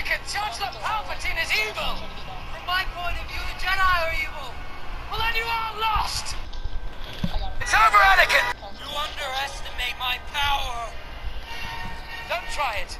Anakin, that Palpatine is evil! From my point of view, the Jedi are evil! Well, then you are lost! It's over, Anakin! You underestimate my power! Don't try it.